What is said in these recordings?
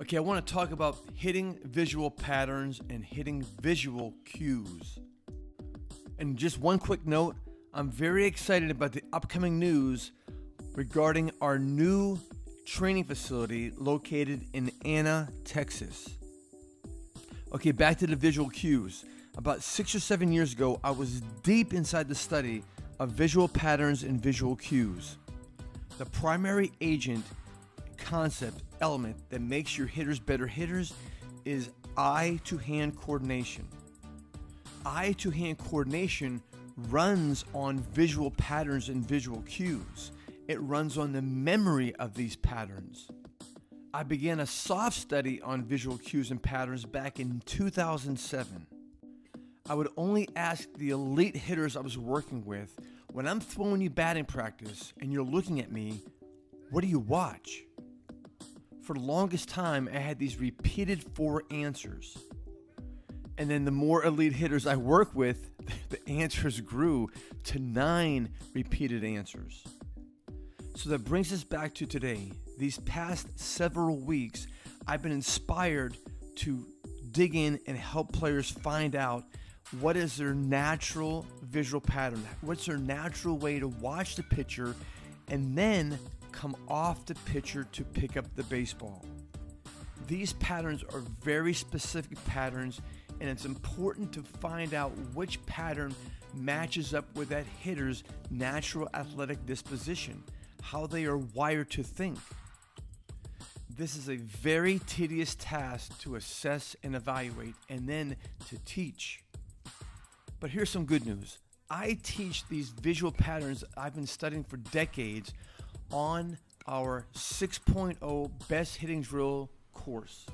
Okay, I want to talk about hitting visual patterns and hitting visual cues. And just one quick note I'm very excited about the upcoming news regarding our new training facility located in Anna, Texas. Okay, back to the visual cues. About six or seven years ago, I was deep inside the study of visual patterns and visual cues. The primary agent concept element that makes your hitters better hitters is eye to hand coordination. Eye to hand coordination runs on visual patterns and visual cues. It runs on the memory of these patterns. I began a soft study on visual cues and patterns back in 2007. I would only ask the elite hitters I was working with when I'm throwing you batting practice and you're looking at me, what do you watch? For the longest time, I had these repeated four answers. And then the more elite hitters I work with, the answers grew to nine repeated answers. So that brings us back to today. These past several weeks, I've been inspired to dig in and help players find out what is their natural visual pattern, what's their natural way to watch the pitcher, and then come off the pitcher to pick up the baseball. These patterns are very specific patterns, and it's important to find out which pattern matches up with that hitter's natural athletic disposition, how they are wired to think. This is a very tedious task to assess and evaluate, and then to teach. But here's some good news I teach these visual patterns I've been studying for decades on our 6.0 best hitting drill course.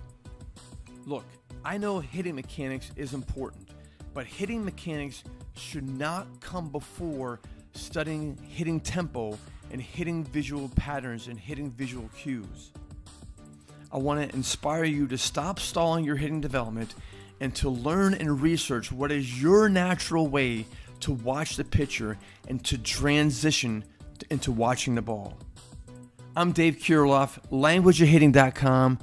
Look, I know hitting mechanics is important, but hitting mechanics should not come before studying hitting tempo and hitting visual patterns and hitting visual cues. I want to inspire you to stop stalling your hitting development and to learn and research what is your natural way to watch the pitcher and to transition into watching the ball. I'm Dave Kirilloff, languageofhitting.com,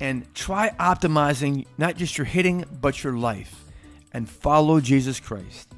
and try optimizing not just your hitting, but your life, and follow Jesus Christ.